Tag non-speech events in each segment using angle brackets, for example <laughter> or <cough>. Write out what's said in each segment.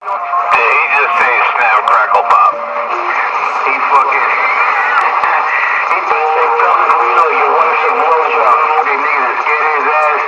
He just say snap, crackle, pop. He fucking. he just say oh, you want some his ass.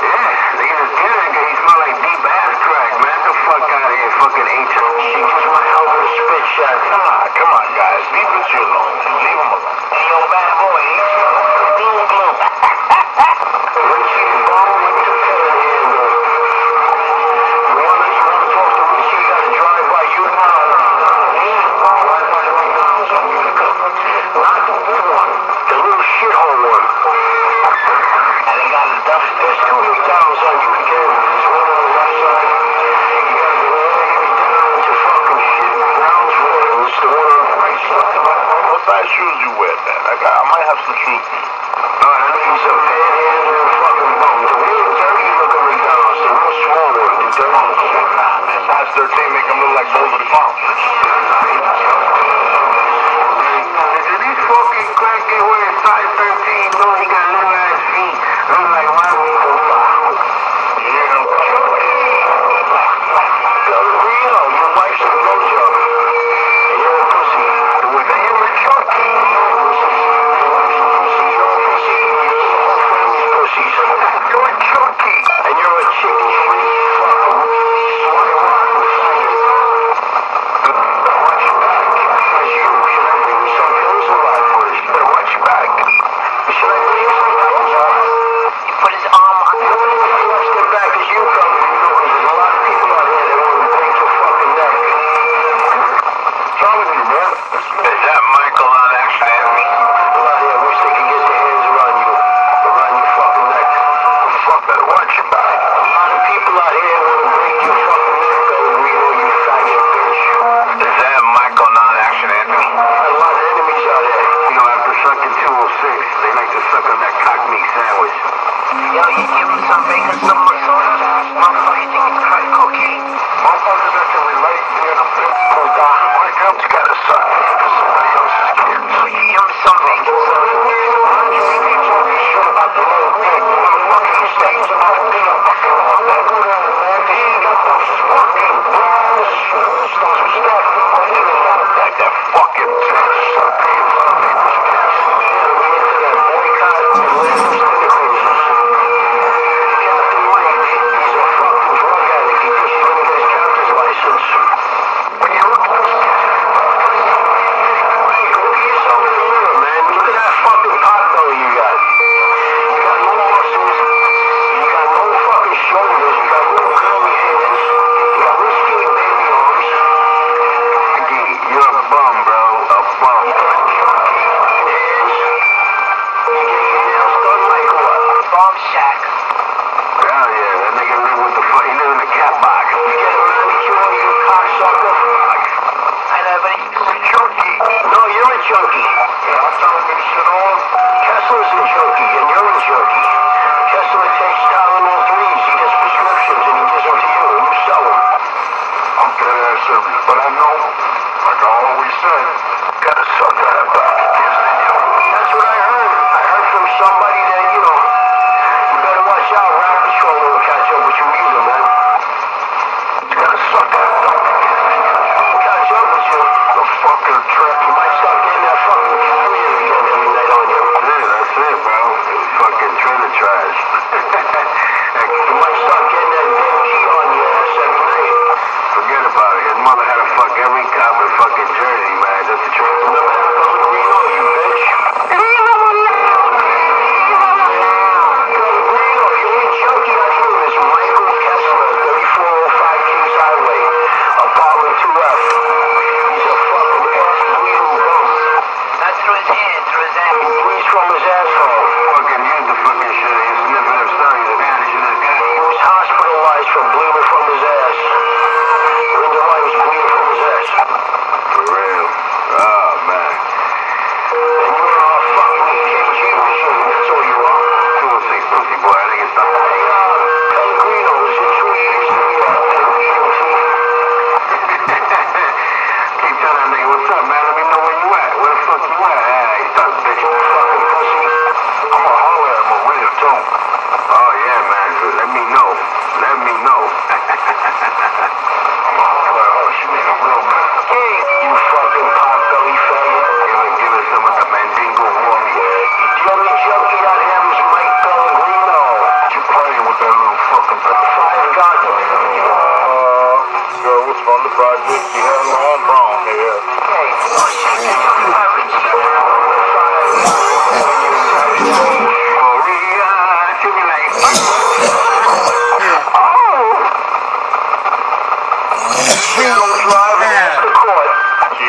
Yeah. He smell like deep ass crack, man. The fuck out here, fucking She just spit. Come on, come on, guys. Leave this alone. Leave him alone. Ain't no bad boy. shoes you wear man. Like, I might have some shoes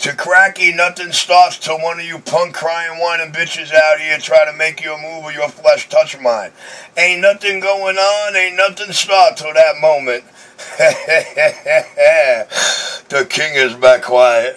To cracky, nothing stops till one of you punk crying, whining bitches out here try to make your move or your flesh touch mine. Ain't nothing going on, ain't nothing stopped till that moment. <laughs> the king is back quiet.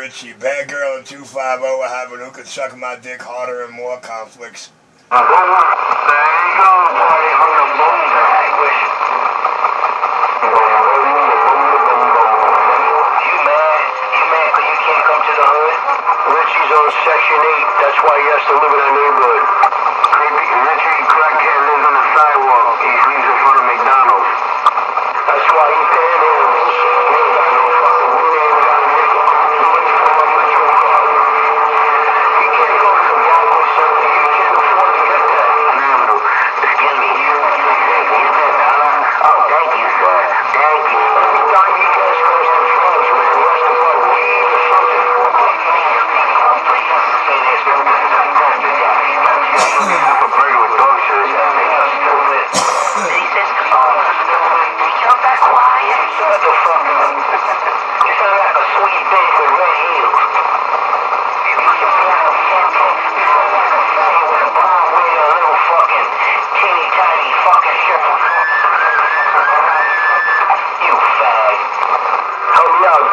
Richie. Bad girl in 250 I have it. Who could suck my dick harder and more conflicts? Uh -huh. There you go, boy. I'm the moon to. You mad? You mad because you can't come to the hood? Richie's on Section 8. That's why he has to live in our neighborhood. Richie crackhead lives on the sidewalk. He sleeps in front of McDonald's. That's why he's there.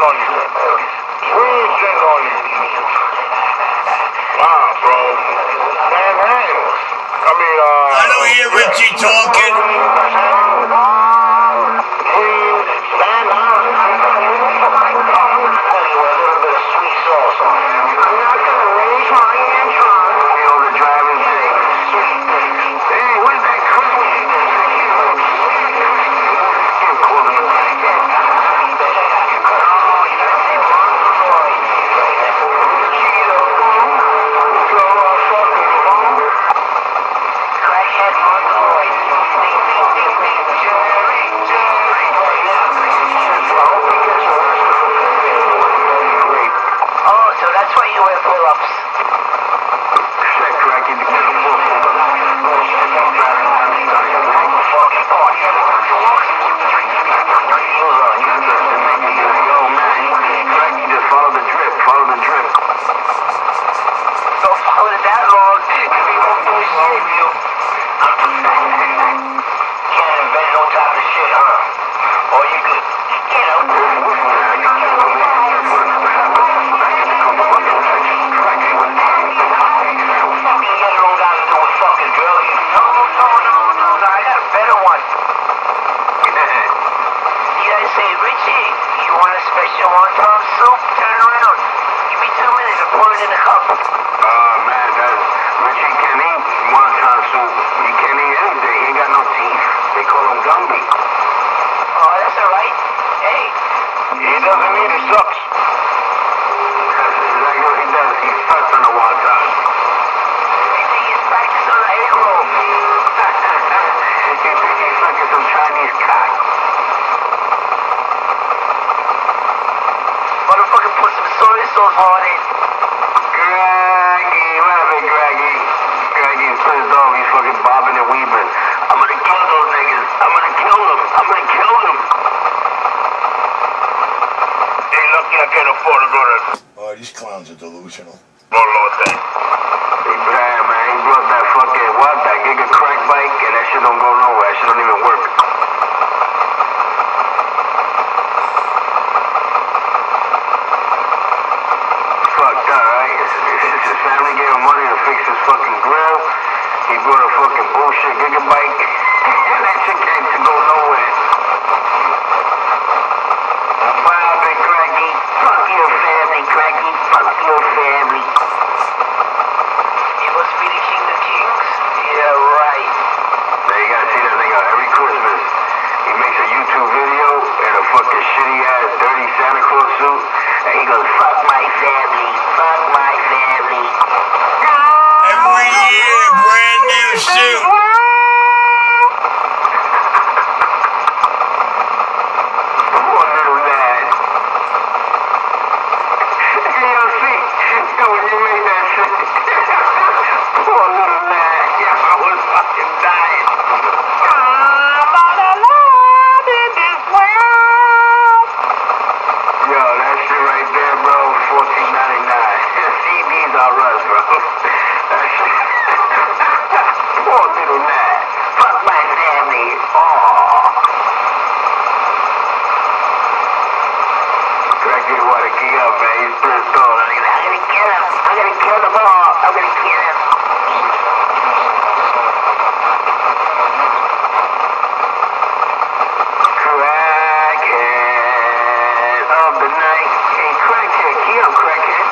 on you. Wow, bro. Man, hey. I mean, uh... I don't hear Richie talking. He brought a fucking bullshit Giga bike, and that shit can't to go nowhere. Wow, big Craggy. Fuck your family, Craggy. Fuck your family. You must be the king of kings? Yeah, right. Now you gotta see that nigga every Christmas. He makes a YouTube video in a fucking shitty ass dirty Santa Claus suit, and he goes, "Fuck my family, fuck my family." Every year, brand new suit. Poor little lad. Hey, yo, see, yo, when you made that shit, poor little lad. Yeah, I was fucking dying. Yo, that shit right there, bro, fourteen ninety nine. CDs are us, bro. That shit. Poor little lad. Fuck my family. Aww. Craig didn't want to key up, man. He's pissed off. I'm gonna, I'm gonna kill him. I'm gonna kill them all. I'm gonna kill him. Crackhead of the night. Hey, crackhead, key up, crackhead.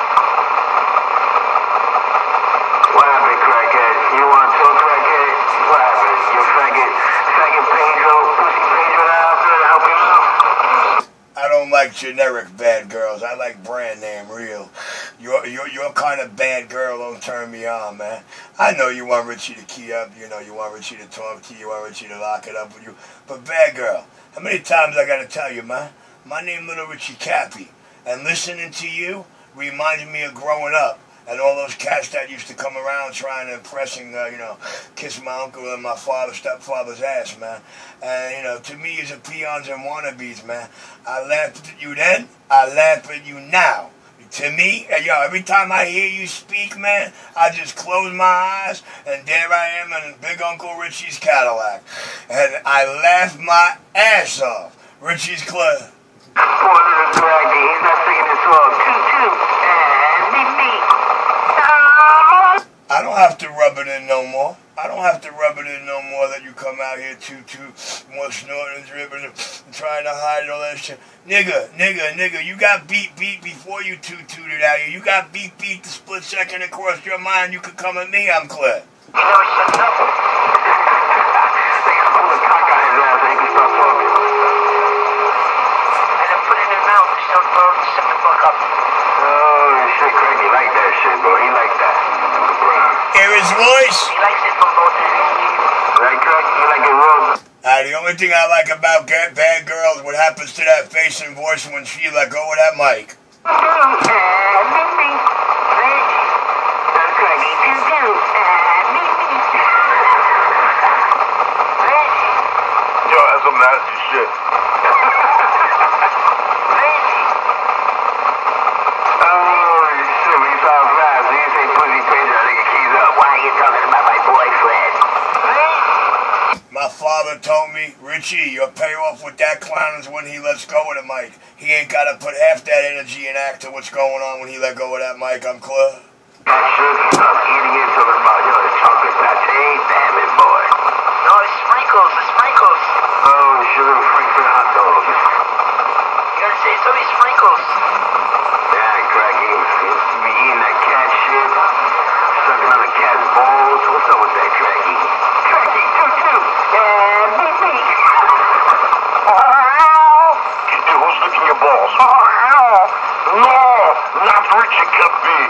What happened, crackhead? You want to talk, crackhead? What happened? Your faggot, faggot Pedro, pussy Pedro out there to help you out? I don't like generic bad girls. I like brand name real. Your your your kind of bad girl don't turn me on, man. I know you want Richie to key up. You know you want Richie to talk to you. You want Richie to lock it up with you. But bad girl, how many times I gotta tell you, man? My name Little Richie Cappy, and listening to you reminds me of growing up. And all those cats that used to come around trying to impressing, uh, you know, kiss my uncle and my father, stepfather's ass, man. And, you know, to me, as a peons and wannabes, man, I laughed at you then, I laugh at you now. To me, uh, yo, every time I hear you speak, man, I just close my eyes, and there I am in Big Uncle Richie's Cadillac. And I laugh my ass off. Richie's Club. Poor little Draggy, he's not singing this song. Toot toot, and beep beep. I don't have to rub it in no more. I don't have to rub it in no more that you come out here too, too, more snorting and dripping and trying to hide all that shit. Nigga, nigga, nigga, you got beat, beat before you two tooted out here. You got beat, beat the split second across your mind. You could come at me, I'm clear. You never shut up. They gotta pull the cock out his ass so he can start talking. And then put it in his mouth. Shut, the fuck up. Oh, shit, Craig, he like that shit, bro. He it raw. Uh, the only thing I like about get bad girls, what happens to that face and voice when she let go of that mic. Yo, that's some nasty shit. Oh, shit, when you sound fast, when you say pussy Pedro, I think it keys up. Why are you talking about my boyfriend? My father told me, Richie, your payoff with that clown is when he lets go of the mic. He ain't got to put half that energy and act to what's going on when he let go of that mic. I'm clear. That shit, I'm eating it, talking about, yo, the chocolate pate, damn it, boy. No, the sprinkles, the sprinkles. Oh, sugar Frankfurt hot dogs. You gotta say so many sprinkles. Yeah, Craigie, you be eating that cat shit, sucking on the cat's balls. What's up with that, Craigie? Craigie, toot toot, and beep beep. Hey, who's licking your balls? No, not Richie Cappy.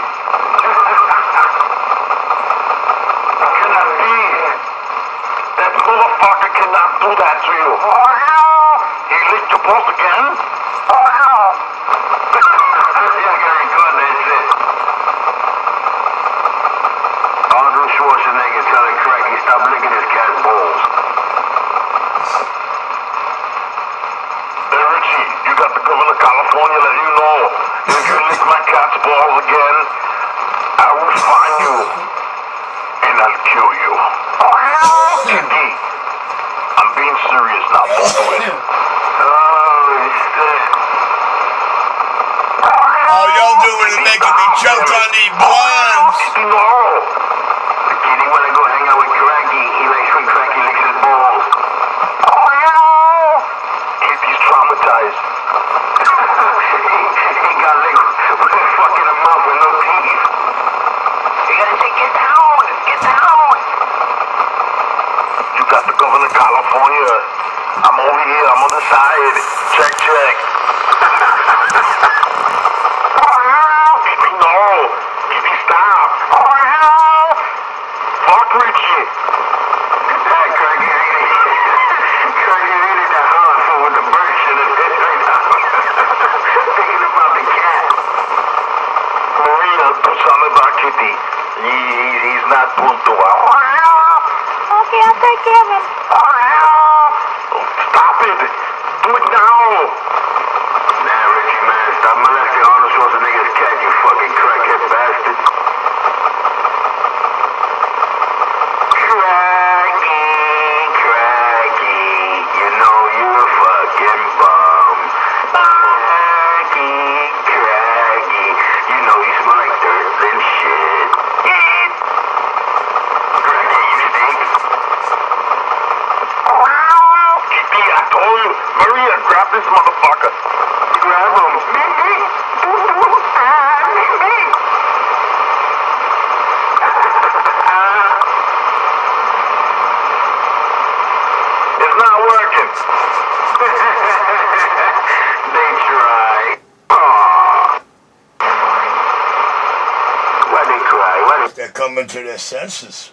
Cannot be. That motherfucker cannot do that to you. He licked your balls again? yeah, I gotta record that Governor of California let you know if you lick my cat's balls again, I will find you and I'll kill you. Oh, Kitty, I'm being serious now. Oh, shit. All y'all doing is making me choke on these blondes. Kitty, no. The kitty wanna go hang out with Cracky. He likes when Cracky licks his balls. Kitty's traumatized. he got licked with a fucking a mouth with no teeth. You gotta say, get down, get down. You got the governor of California. I'm over here. I'm on the side. Check, check. Kitty, no. Kitty, stop. Fuck Richie. Hey, Cracky, Cracky really that hard for with the bird shit in it Kirk, you're in it. I'm in the house with a bird shit in the head right now. Thinking about the cat. Maria, do something about Kitty. He, he, he's not puntual. Okay, I'll take care of him. Stop it. Do it now. Nah, Richie, man, stop molesting Arnold Schwarzenegger's cat, you fucking crackhead bastard. Cracky, Cracky, you know you're a fucking bum. Cracky, Cracky, you know you smell like dirt and shit. Cracky, you stink. Kitty, I Maria, grab this motherfucker. Grab him. <laughs> It's not working. <laughs> they try. Aww. Why they cry? Why they... They're coming to their senses.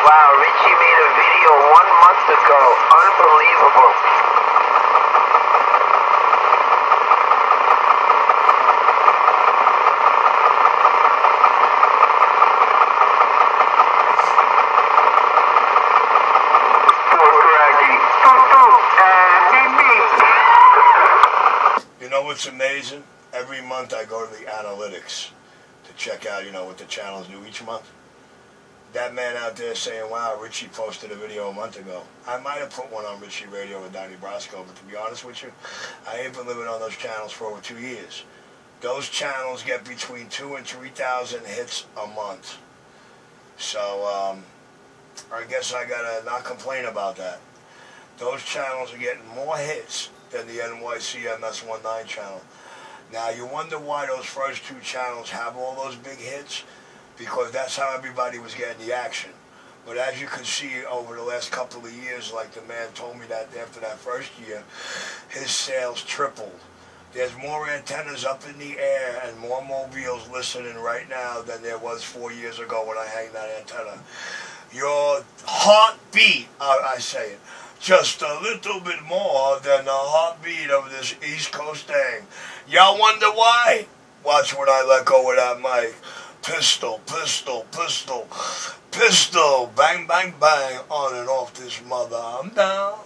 Wow, Richie made a video month ago. Unbelievable. You know what's amazing? Every month I go to the analytics to check out, you know, what the channels do each month. That man out there saying, wow, Richie posted a video a month ago. I might have put one on Richie Radio with Donnie Brasco, but to be honest with you, I ain't been living on those channels for over two years. Those channels get between two and 3,000 hits a month. So, um, I guess I gotta not complain about that. Those channels are getting more hits than the NYC MS19 channel. Now you wonder why those first two channels have all those big hits, because that's how everybody was getting the action. But as you can see over the last couple of years, like the man told me that after that first year, his sales tripled. There's more antennas up in the air and more mobiles listening right now than there was four years ago when I hanged that antenna. Your heartbeat, I, I say it, just a little bit more than the heartbeat of this East Coast thing. Y'all wonder why? Watch when I let go of that mic pistol, pistol, pistol, pistol, bang, bang, bang, on and off this mother. I'm down.